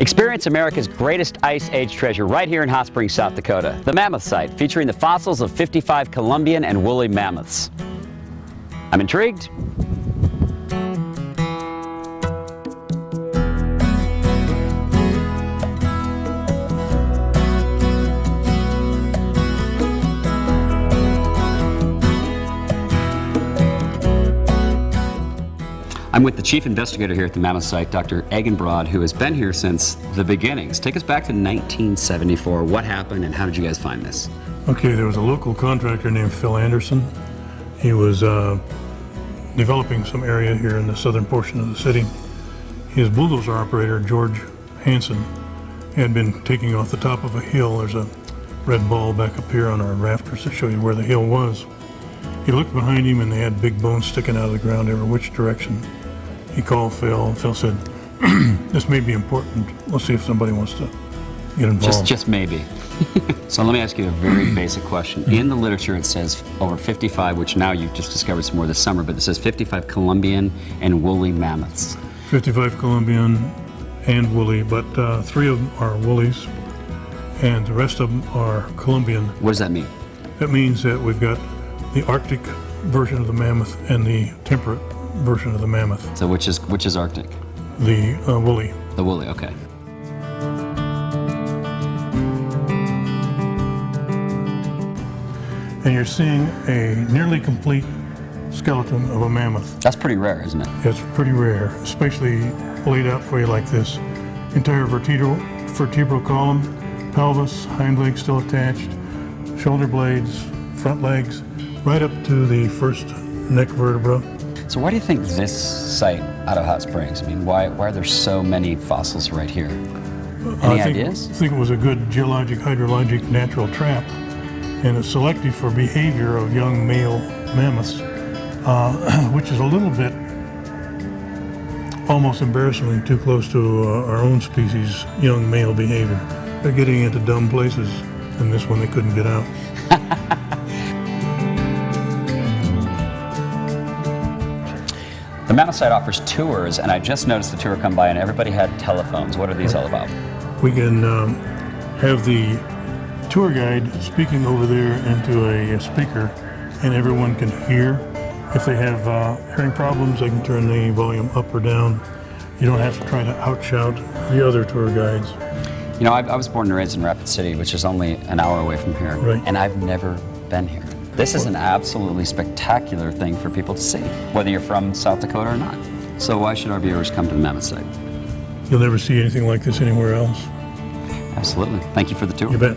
Experience America's greatest Ice Age treasure right here in Hot Springs, South Dakota, the Mammoth Site, featuring the fossils of 55 Columbian and woolly mammoths. I'm intrigued. I'm with the chief investigator here at the Mammoth Site, Dr. Agenbroad, who has been here since the beginnings. Take us back to 1974. What happened and how did you guys find this? Okay, there was a local contractor named Phil Anderson. He was uh, developing some area here in the southern portion of the city. His bulldozer operator, George Hansen, had been taking off the top of a hill. There's a red ball back up here on our rafters to show you where the hill was. He looked behind him and they had big bones sticking out of the ground every which direction. He called Phil, and Phil said, "This may be important. Let's see if somebody wants to get involved." Just, just maybe. so let me ask you a very basic question. In the literature, it says over 55, which now you've just discovered some more this summer, but it says 55 Columbian and woolly mammoths. 55 Columbian and woolly, but uh, three of them are woolies, and the rest of them are Columbian. What does that mean? That means that we've got the Arctic version of the mammoth and the temperate version of the mammoth, So which is which is Arctic? the uh, woolly. The woolly, okay. And you're seeing a nearly complete skeleton of a mammoth. That's pretty rare, isn't it? It's pretty rare, especially laid out for you like this. Entire vertebral, vertebral column, pelvis, hind legs still attached, shoulder blades, front legs, right up to the first neck vertebra. So why do you think this site out of Hot Springs? I mean, why why are there so many fossils right here? Any I think, ideas? I think it was a good geologic, hydrologic, natural trap, and it's selective for behavior of young male mammoths, uh, which is a little bit almost embarrassingly too close to uh, our own species' young male behavior. They're getting into dumb places, and this one they couldn't get out. The Site offers tours, and I just noticed the tour come by, and everybody had telephones. What are these all about? We can um, have the tour guide speaking over there into a, a speaker, and everyone can hear. If they have uh, hearing problems, they can turn the volume up or down. You don't have to try to outshout the other tour guides. You know, I, I was born and raised in Rapid City, which is only an hour away from here, Right. and I've never been here. This is an absolutely spectacular thing for people to see, whether you're from South Dakota or not. So why should our viewers come to the Mammoth Site? You'll never see anything like this anywhere else. Absolutely. Thank you for the tour. You bet.